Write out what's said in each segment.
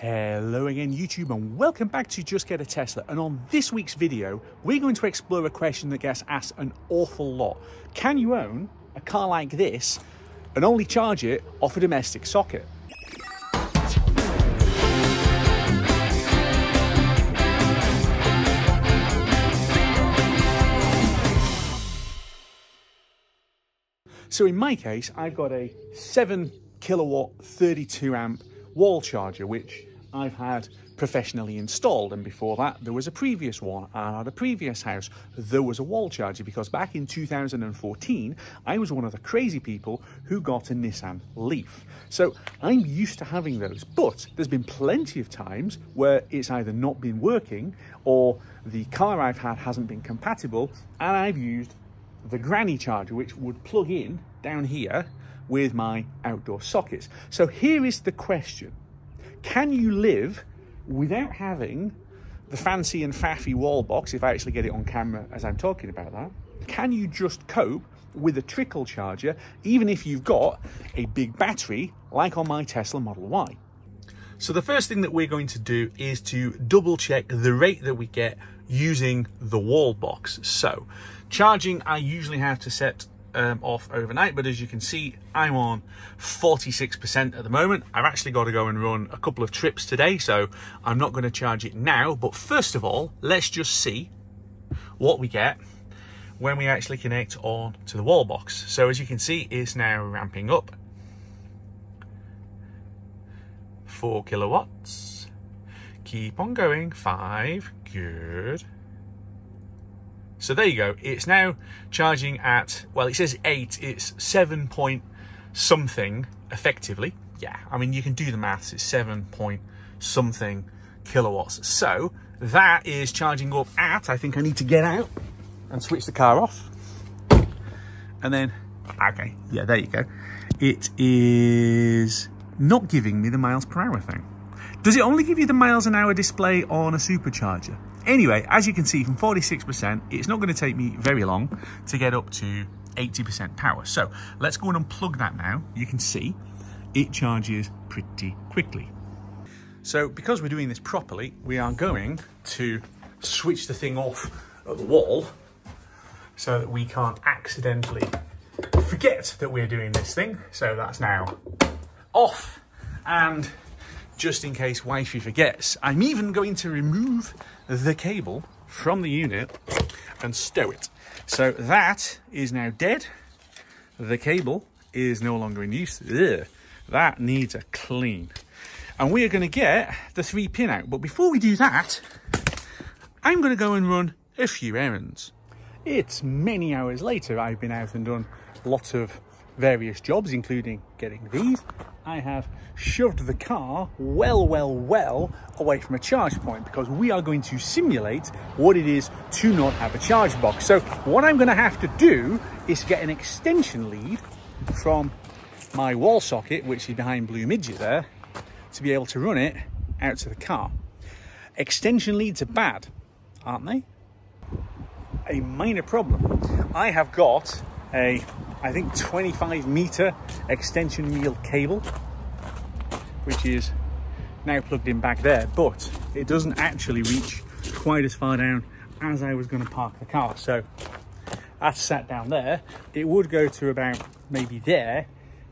Hello again YouTube and welcome back to Just Get a Tesla and on this week's video we're going to explore a question that gets asked an awful lot. Can you own a car like this and only charge it off a domestic socket? So in my case, I've got a 7 kilowatt 32 amp wall charger, which I've had professionally installed. And before that, there was a previous one. And at a previous house, there was a wall charger because back in 2014, I was one of the crazy people who got a Nissan Leaf. So I'm used to having those, but there's been plenty of times where it's either not been working or the car I've had hasn't been compatible and I've used the granny charger, which would plug in down here with my outdoor sockets. So here is the question. Can you live without having the fancy and faffy wall box, if I actually get it on camera as I'm talking about that? Can you just cope with a trickle charger, even if you've got a big battery like on my Tesla Model Y? So the first thing that we're going to do is to double check the rate that we get using the wall box. So charging, I usually have to set um, off overnight, but as you can see, I'm on 46% at the moment. I've actually got to go and run a couple of trips today, so I'm not going to charge it now. But first of all, let's just see what we get when we actually connect on to the wall box. So as you can see, it's now ramping up. Four kilowatts. Keep on going, five, good. So there you go. It's now charging at, well, it says eight, it's seven point something effectively. Yeah, I mean, you can do the maths, it's seven point something kilowatts. So that is charging up at, I think I need to get out and switch the car off. And then, okay, yeah, there you go. It is not giving me the miles per hour thing. Does it only give you the miles an hour display on a supercharger? Anyway, as you can see from 46%, it's not going to take me very long to get up to 80% power. So let's go and unplug that now. You can see it charges pretty quickly. So because we're doing this properly, we are going to switch the thing off at the wall so that we can't accidentally forget that we're doing this thing. So that's now off and just in case wifey forgets. I'm even going to remove the cable from the unit and stow it. So that is now dead. The cable is no longer in use. Ugh, that needs a clean. And we are going to get the three pin out. But before we do that, I'm going to go and run a few errands. It's many hours later. I've been out and done lots of various jobs, including getting these I have shoved the car well, well, well away from a charge point because we are going to simulate what it is to not have a charge box. So what I'm going to have to do is get an extension lead from my wall socket, which is behind Blue Midget there, to be able to run it out to the car. Extension leads are bad, aren't they? A minor problem. I have got a I think 25 meter extension reel cable, which is now plugged in back there, but it doesn't actually reach quite as far down as I was going to park the car. So that's sat down there. It would go to about maybe there,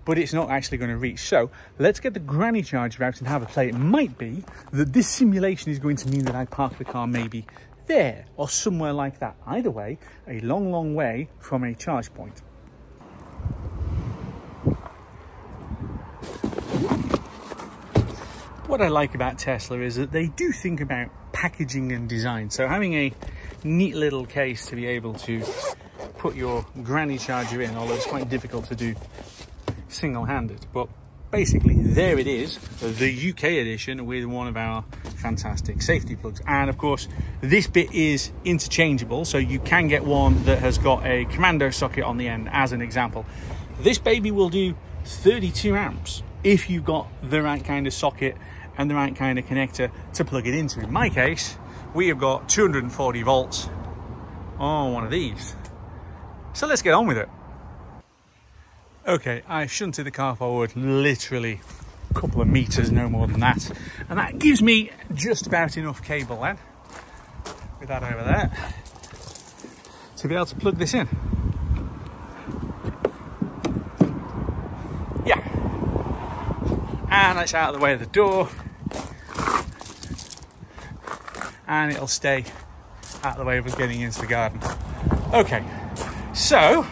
but it's not actually going to reach. So let's get the granny charger out and have a play. It might be that this simulation is going to mean that I park the car maybe there or somewhere like that. Either way, a long, long way from a charge point. What I like about Tesla is that they do think about packaging and design. So having a neat little case to be able to put your granny charger in, although it's quite difficult to do single-handed. But basically, there it is, the UK edition with one of our fantastic safety plugs. And of course, this bit is interchangeable, so you can get one that has got a commando socket on the end, as an example. This baby will do 32 amps if you've got the right kind of socket and the right kind of connector to plug it into. In my case, we have got 240 volts on one of these. So let's get on with it. Okay, I shunted the car forward literally a couple of meters, no more than that. And that gives me just about enough cable then, with that over there, to be able to plug this in. Yeah. And it's out of the way of the door. And it'll stay out of the way of us getting into the garden. Okay, so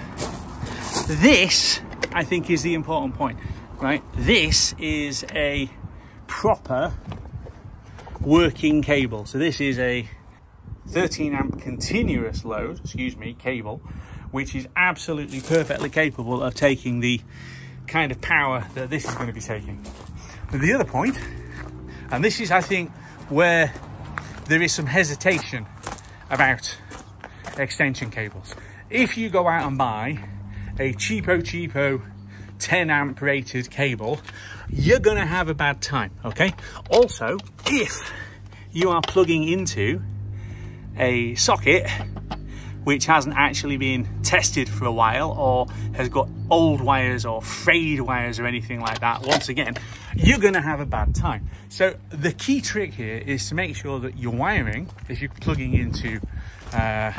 this I think is the important point, right? This is a proper working cable. So this is a 13 amp continuous load, excuse me, cable, which is absolutely perfectly capable of taking the kind of power that this is going to be taking. But the other point, and this is, I think, where there is some hesitation about extension cables. If you go out and buy a cheapo cheapo 10 amp rated cable, you're gonna have a bad time, okay? Also, if you are plugging into a socket which hasn't actually been tested for a while or has got old wires or frayed wires or anything like that, once again, you're gonna have a bad time. So the key trick here is to make sure that your wiring, if you're plugging into uh,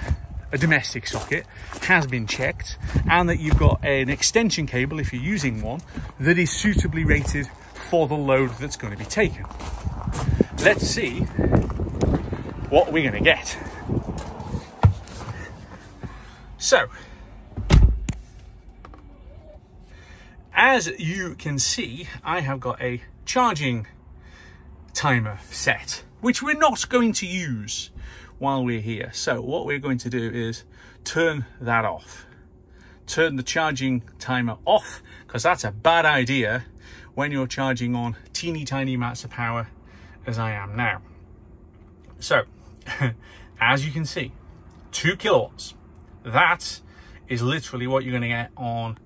a domestic socket has been checked and that you've got an extension cable if you're using one that is suitably rated for the load that's going to be taken. Let's see what we're going to get. So, as you can see, I have got a charging timer set, which we're not going to use while we're here. So what we're going to do is turn that off. Turn the charging timer off, because that's a bad idea when you're charging on teeny tiny amounts of power as I am now. So, as you can see, two kilowatts. That is literally what you're going to get on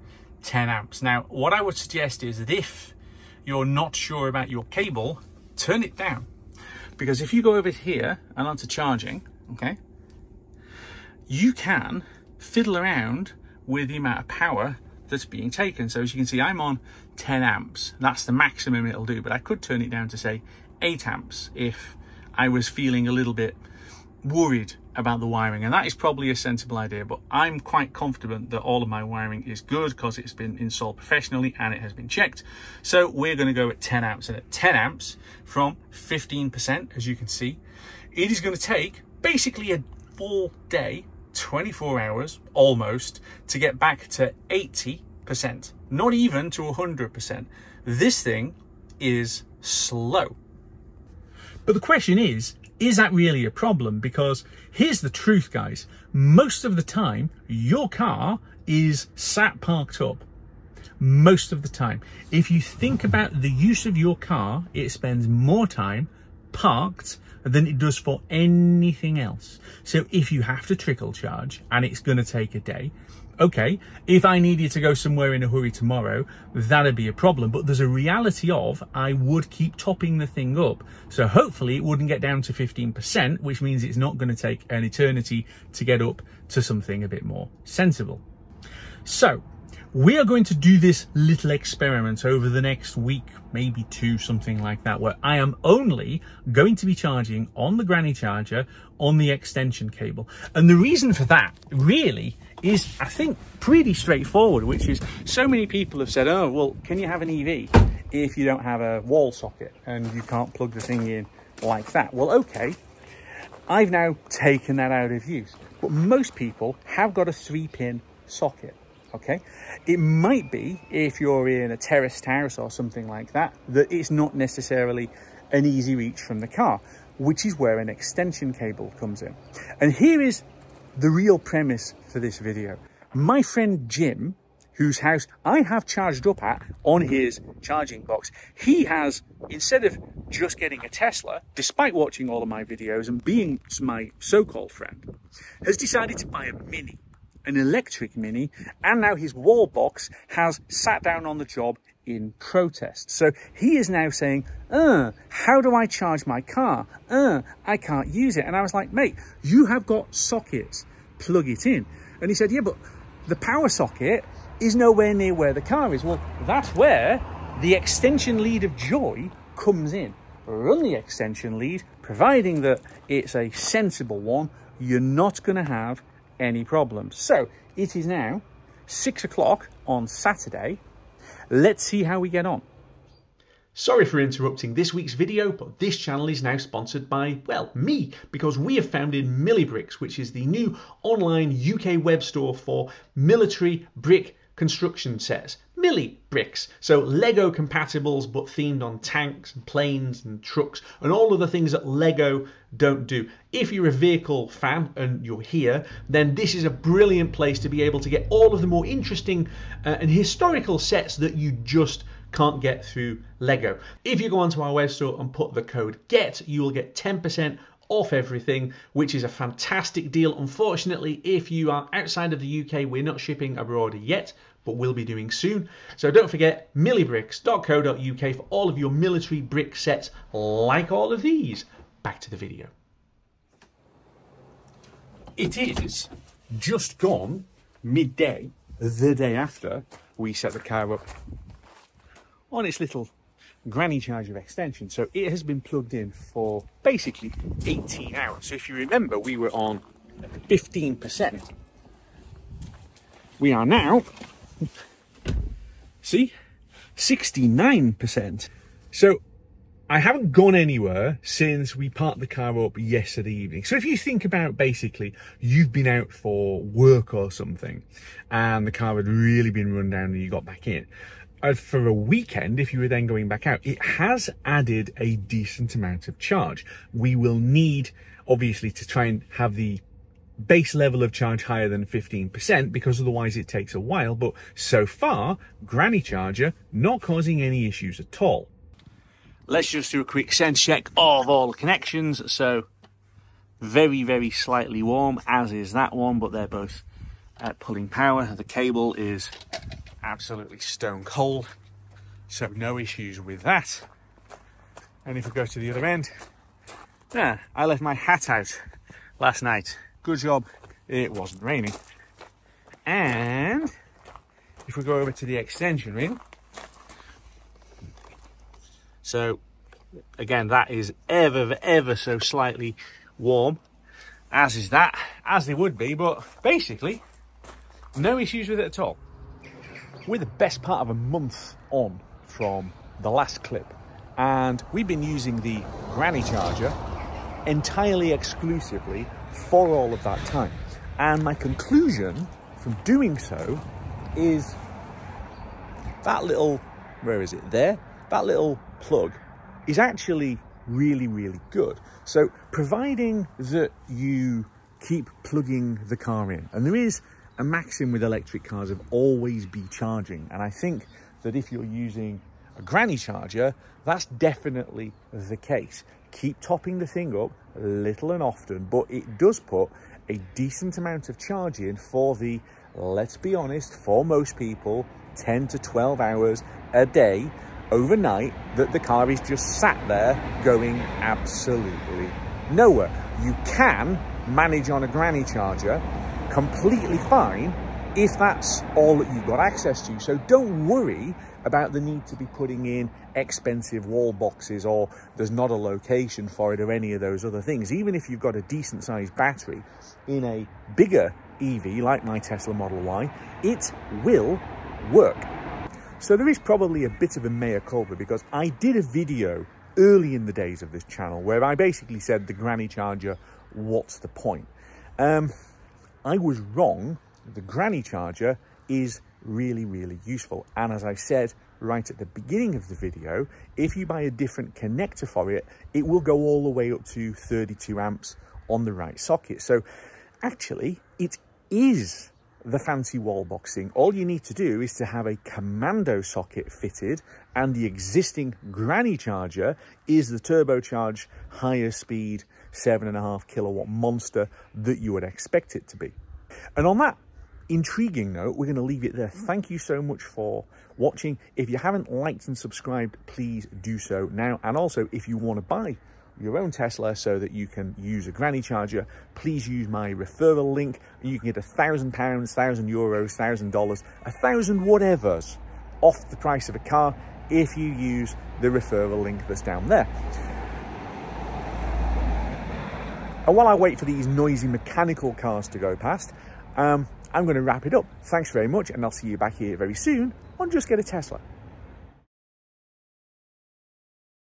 10 amps. Now, what I would suggest is that if you're not sure about your cable, turn it down. Because if you go over here and onto charging, okay, you can fiddle around with the amount of power that's being taken. So as you can see, I'm on 10 amps. That's the maximum it'll do, but I could turn it down to say 8 amps if I was feeling a little bit worried about the wiring and that is probably a sensible idea but I'm quite confident that all of my wiring is good because it's been installed professionally and it has been checked. So we're going to go at 10 amps and at 10 amps from 15% as you can see it is going to take basically a full day 24 hours almost to get back to 80% not even to 100% this thing is slow. But the question is is that really a problem? Because here's the truth, guys. Most of the time, your car is sat parked up. Most of the time. If you think about the use of your car, it spends more time parked than it does for anything else. So if you have to trickle charge and it's going to take a day, okay, if I needed to go somewhere in a hurry tomorrow, that'd be a problem. But there's a reality of I would keep topping the thing up. So hopefully it wouldn't get down to 15%, which means it's not going to take an eternity to get up to something a bit more sensible. So we are going to do this little experiment over the next week, maybe two, something like that, where I am only going to be charging on the granny charger on the extension cable. And the reason for that really is, I think, pretty straightforward, which is so many people have said, oh, well, can you have an EV if you don't have a wall socket and you can't plug the thing in like that? Well, okay, I've now taken that out of use, but most people have got a three pin socket okay? It might be if you're in a terraced house or something like that that it's not necessarily an easy reach from the car which is where an extension cable comes in. And here is the real premise for this video my friend jim whose house I have charged up at on his charging box. He has, instead of just getting a Tesla, despite watching all of my videos and being my so-called friend, has decided to buy a Mini an electric Mini, and now his wall box has sat down on the job in protest. So he is now saying, uh, how do I charge my car? Uh, I can't use it. And I was like, mate, you have got sockets, plug it in. And he said, yeah, but the power socket is nowhere near where the car is. Well, that's where the extension lead of joy comes in. Run the extension lead, providing that it's a sensible one, you're not going to have any problems. So it is now six o'clock on Saturday. Let's see how we get on. Sorry for interrupting this week's video, but this channel is now sponsored by, well, me, because we have founded Milibricks, which is the new online UK web store for military brick construction sets. Milli bricks, so Lego compatibles but themed on tanks and planes and trucks and all of the things that Lego don't do. If you're a vehicle fan and you're here, then this is a brilliant place to be able to get all of the more interesting uh, and historical sets that you just can't get through Lego. If you go onto our web store and put the code GET, you will get 10% off everything, which is a fantastic deal. Unfortunately, if you are outside of the UK, we're not shipping abroad yet, but we'll be doing soon. So don't forget milibricks.co.uk for all of your military brick sets like all of these. Back to the video. It is just gone midday, the day after we set the car up on its little granny charger extension. So it has been plugged in for basically 18 hours. So if you remember, we were on 15%. We are now, see, 69%. So I haven't gone anywhere since we parked the car up yesterday evening. So if you think about basically you've been out for work or something and the car had really been run down and you got back in, for a weekend, if you were then going back out, it has added a decent amount of charge. We will need, obviously, to try and have the base level of charge higher than 15% because otherwise it takes a while. But so far, Granny Charger not causing any issues at all. Let's just do a quick sense check of all the connections. So very, very slightly warm, as is that one, but they're both at pulling power. The cable is absolutely stone cold. So no issues with that. And if we go to the other end, yeah, I left my hat out last night. Good job, it wasn't raining. And if we go over to the extension ring, so again, that is ever, ever so slightly warm, as is that, as they would be, but basically, no issues with it at all. We're the best part of a month on from the last clip and we've been using the granny charger entirely exclusively for all of that time. And my conclusion from doing so is that little, where is it, there? That little plug is actually really, really good. So providing that you keep plugging the car in, and there is a maxim with electric cars of always be charging. And I think that if you're using a granny charger, that's definitely the case. Keep topping the thing up little and often, but it does put a decent amount of charge in for the, let's be honest, for most people, 10 to 12 hours a day overnight that the car is just sat there going absolutely nowhere. You can manage on a granny charger completely fine if that's all that you've got access to. So don't worry about the need to be putting in expensive wall boxes or there's not a location for it or any of those other things. Even if you've got a decent sized battery in a bigger EV like my Tesla Model Y, it will work. So there is probably a bit of a mea culpa because I did a video early in the days of this channel where I basically said the granny charger, what's the point? Um, I was wrong. The granny charger is really, really useful. And as I said right at the beginning of the video, if you buy a different connector for it, it will go all the way up to 32 amps on the right socket. So actually, it is the fancy wall boxing. All you need to do is to have a commando socket fitted and the existing granny charger is the turbocharged higher speed seven and a half kilowatt monster that you would expect it to be. And on that intriguing note, we're going to leave it there. Thank you so much for watching. If you haven't liked and subscribed, please do so now. And also, if you want to buy your own Tesla so that you can use a granny charger, please use my referral link. You can get a thousand pounds, thousand euros, thousand dollars, a thousand whatevers off the price of a car if you use the referral link that's down there. And while I wait for these noisy mechanical cars to go past, um, I'm going to wrap it up. Thanks very much, and I'll see you back here very soon on Just Get a Tesla.